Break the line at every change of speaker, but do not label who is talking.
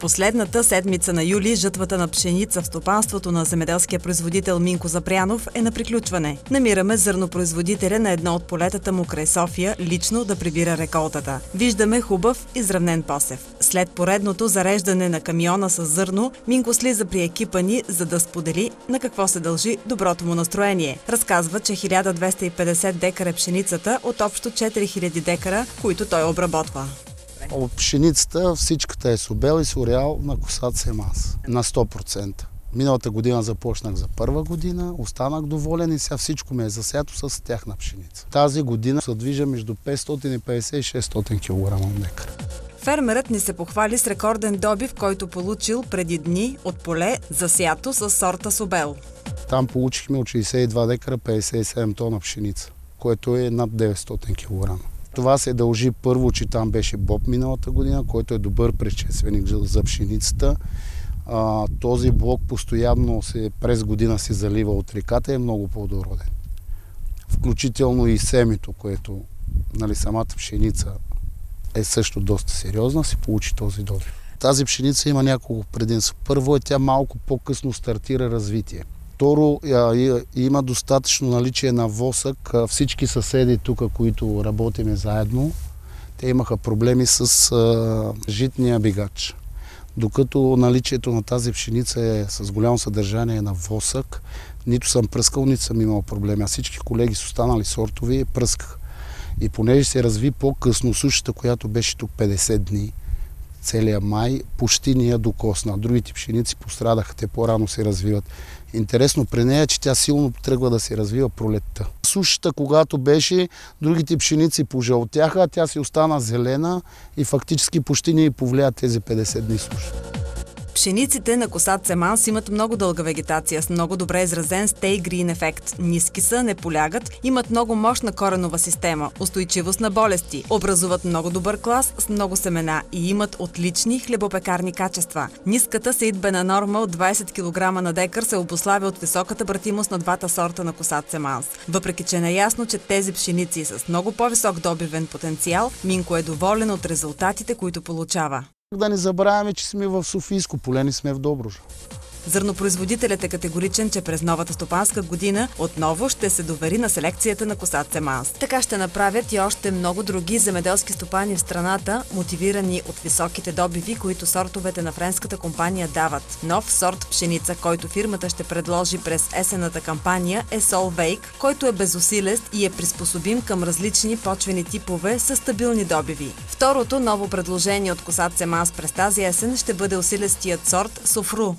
последната седмица на юли жътвата на пшеница в стопанството на земеделския производител Минко Запрянов е на приключване. Намираме зърнопроизводителя на едно от полетата му край София лично да прибира реколтата. Виждаме хубав изравнен посев. След поредното зареждане на камиона с зърно, Минко слиза при екипа ни, за да сподели на какво се дължи доброто му настроение. Разказва, че 1250 декара е пшеницата от общо 4000 декара, които той обработва.
Пшеницата всичката е собел и сореал на косат семас на 100%. Миналата година започнах за първа година, останах доволен и сега всичко ми е засято с тяхна пшеница. Тази година се движа между 550 и 600 кг декар.
Фермерът ни се похвали с рекорден добив, който получил преди дни от поле засято с сорта Собел.
Там получихме от 62 декара 57 тона пшеница, което е над 900 кг. Това се дължи първо, че там беше Боб миналата година, който е добър предшественик за пшеницата. А, този блок постоянно се, през година се залива от реката и е много плодороден. Включително и семето, което нали, самата пшеница е също доста сериозна, се получи този добив. Тази пшеница има няколко предимства. Първо е тя малко по-късно стартира развитие. Второ, има достатъчно наличие на восък. Всички съседи тук, които работиме заедно, те имаха проблеми с житния бигач. Докато наличието на тази пшеница е с голямо съдържание на восък, нито съм пръскал, нито съм имал проблеми. А всички колеги с останали сортови пръсках. И понеже се разви по-късно сушата, която беше тук 50 дни, целия май, почти ни я докосна. Другите пшеници пострадаха, те по-рано се развиват. Интересно при нея, че тя силно тръгва да се развива пролетта. Сушата, когато беше, другите пшеници пожълтяха, тя си остана зелена и фактически почти ни повлия тези 50 дни суша.
Пшениците на Косат Семанс имат много дълга вегетация с много добре изразен стей грин ефект. Ниски са, не полягат, имат много мощна коренова система, устойчивост на болести, образуват много добър клас с много семена и имат отлични хлебопекарни качества. Ниската сейдбена норма от 20 кг на декар се обославя от високата братимост на двата сорта на Косат Семанс. Въпреки, че е наясно, че тези пшеници с много по-висок добивен потенциал, Минко е доволен от резултатите, които получава.
Да не забравяме, че сме в Софийско поле, не сме в Добруджа.
Зърнопроизводителят е категоричен, че през новата стопанска година отново ще се довери на селекцията на косат Семанс. Така ще направят и още много други земеделски стопани в страната, мотивирани от високите добиви, които сортовете на френската компания дават. Нов сорт пшеница, който фирмата ще предложи през есената кампания е Солвейк, който е безусилест и е приспособим към различни почвени типове с стабилни добиви. Второто ново предложение от косат Семанс през тази есен ще бъде усилестият сорт Софру,